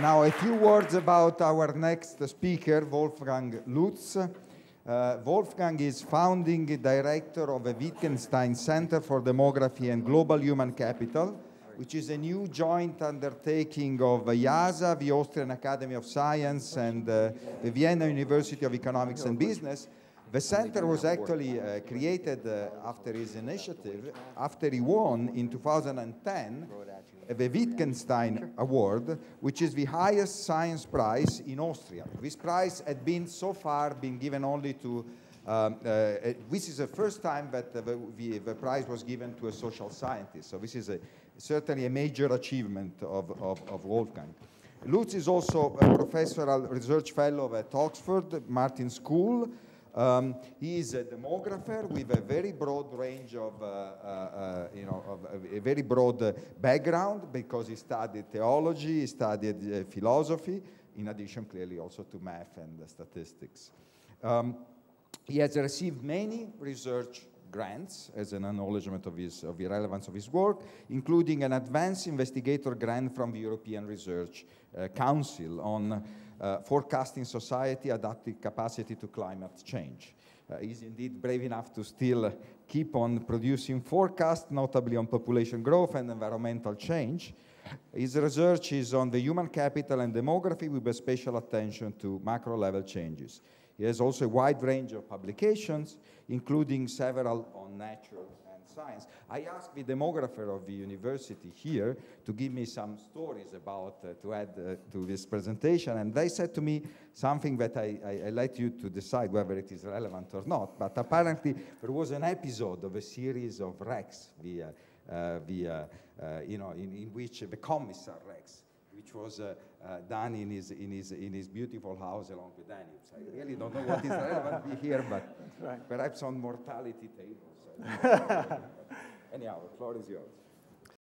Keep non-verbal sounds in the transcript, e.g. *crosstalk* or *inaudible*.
Now, a few words about our next speaker, Wolfgang Lutz. Uh, Wolfgang is founding director of the Wittgenstein Center for Demography and Global Human Capital, which is a new joint undertaking of IIASA, the Austrian Academy of Science, and uh, the Vienna University of Economics and Business. The center was actually uh, created uh, after his initiative, after he won in 2010 the Wittgenstein Award, which is the highest science prize in Austria. This prize had been so far been given only to, um, uh, uh, this is the first time that the, the, the, prize was given to a social scientist. So this is a, certainly a major achievement of, of, of Wolfgang. Lutz is also a professoral research fellow at Oxford Martin School, um, he is a demographer with a very broad range of, uh, uh, uh you know, of a very broad uh, background because he studied theology, he studied uh, philosophy, in addition clearly also to math and statistics. Um, he has received many research grants as an acknowledgement of, his, of the relevance of his work, including an advanced investigator grant from the European Research uh, Council on uh, forecasting society adaptive capacity to climate change. Uh, he's indeed brave enough to still keep on producing forecasts, notably on population growth and environmental change. His research is on the human capital and demography with a special attention to macro level changes. He has also a wide range of publications, including several on natural and science. I asked the demographer of the university here to give me some stories about, uh, to add uh, to this presentation, and they said to me something that I, I, I, let you to decide whether it is relevant or not, but apparently there was an episode of a series of Rex, the, uh, the, uh, you know, in, in which the commissar Rex, which was uh, uh, done in his, in, his, in his beautiful house along the Danube. So I really don't know what is relevant here, but *laughs* right. perhaps on mortality tables. *laughs* Anyhow, the floor is yours.